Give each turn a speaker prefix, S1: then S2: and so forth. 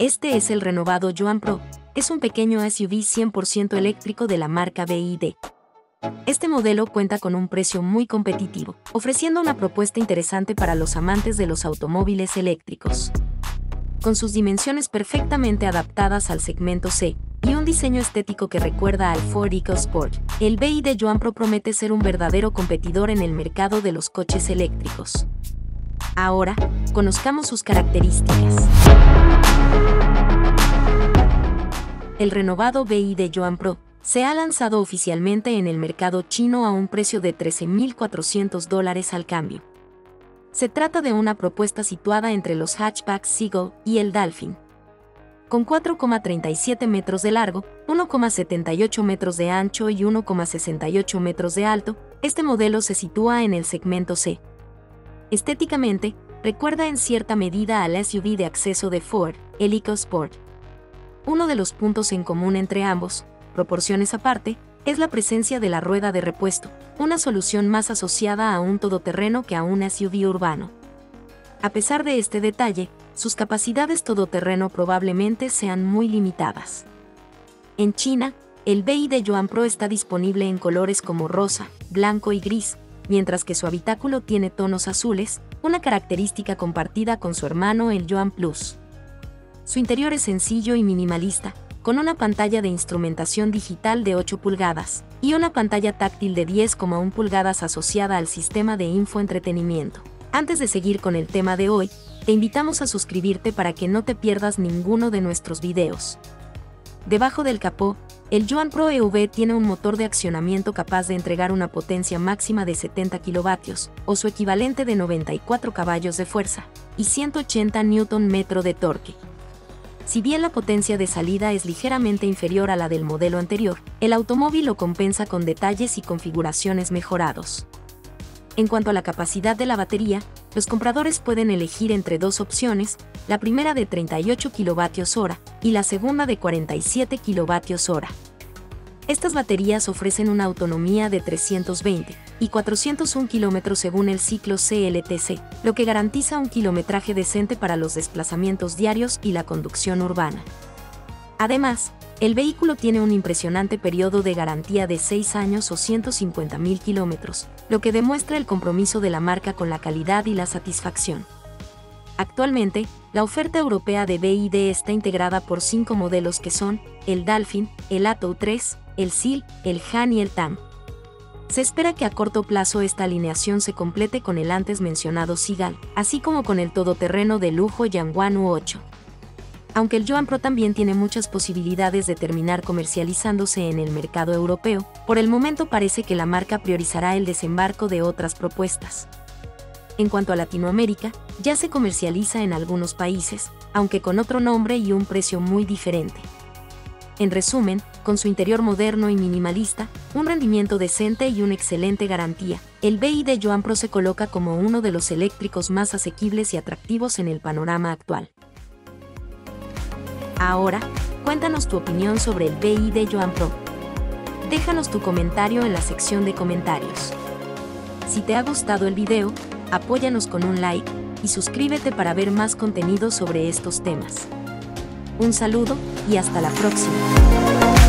S1: Este es el renovado Yuan Pro. Es un pequeño SUV 100% eléctrico de la marca BID. Este modelo cuenta con un precio muy competitivo, ofreciendo una propuesta interesante para los amantes de los automóviles eléctricos. Con sus dimensiones perfectamente adaptadas al segmento C y un diseño estético que recuerda al Ford EcoSport, el BID Yuan Pro promete ser un verdadero competidor en el mercado de los coches eléctricos. Ahora, conozcamos sus características. El renovado BI de Joan Pro se ha lanzado oficialmente en el mercado chino a un precio de 13.400 dólares al cambio. Se trata de una propuesta situada entre los hatchbacks Seagull y el Dolphin. Con 4,37 metros de largo, 1,78 metros de ancho y 1,68 metros de alto, este modelo se sitúa en el segmento C, Estéticamente, recuerda en cierta medida al SUV de acceso de Ford, el EcoSport. Uno de los puntos en común entre ambos, proporciones aparte, es la presencia de la rueda de repuesto, una solución más asociada a un todoterreno que a un SUV urbano. A pesar de este detalle, sus capacidades todoterreno probablemente sean muy limitadas. En China, el BI de Yuan Pro está disponible en colores como rosa, blanco y gris, mientras que su habitáculo tiene tonos azules, una característica compartida con su hermano el Joan Plus. Su interior es sencillo y minimalista, con una pantalla de instrumentación digital de 8 pulgadas y una pantalla táctil de 10,1 pulgadas asociada al sistema de infoentretenimiento. Antes de seguir con el tema de hoy, te invitamos a suscribirte para que no te pierdas ninguno de nuestros videos. Debajo del capó, el Yuan Pro EV tiene un motor de accionamiento capaz de entregar una potencia máxima de 70 kilovatios, o su equivalente de 94 caballos de fuerza, y 180 Nm de torque. Si bien la potencia de salida es ligeramente inferior a la del modelo anterior, el automóvil lo compensa con detalles y configuraciones mejorados. En cuanto a la capacidad de la batería, los compradores pueden elegir entre dos opciones, la primera de 38 kWh y la segunda de 47 kWh. Estas baterías ofrecen una autonomía de 320 y 401 km según el ciclo CLTC, lo que garantiza un kilometraje decente para los desplazamientos diarios y la conducción urbana. Además, el vehículo tiene un impresionante periodo de garantía de 6 años o 150.000 kilómetros, lo que demuestra el compromiso de la marca con la calidad y la satisfacción. Actualmente, la oferta europea de BID está integrada por cinco modelos que son el Dolphin, el Atto 3, el SIL, el Han y el TAM. Se espera que a corto plazo esta alineación se complete con el antes mencionado Sigal, así como con el todoterreno de lujo Yangwang U8 aunque el Joan Pro también tiene muchas posibilidades de terminar comercializándose en el mercado europeo, por el momento parece que la marca priorizará el desembarco de otras propuestas. En cuanto a Latinoamérica, ya se comercializa en algunos países, aunque con otro nombre y un precio muy diferente. En resumen, con su interior moderno y minimalista, un rendimiento decente y una excelente garantía, el BI de Joan Pro se coloca como uno de los eléctricos más asequibles y atractivos en el panorama actual. Ahora, cuéntanos tu opinión sobre el BI de Joan Pro. Déjanos tu comentario en la sección de comentarios. Si te ha gustado el video, apóyanos con un like y suscríbete para ver más contenido sobre estos temas. Un saludo y hasta la próxima.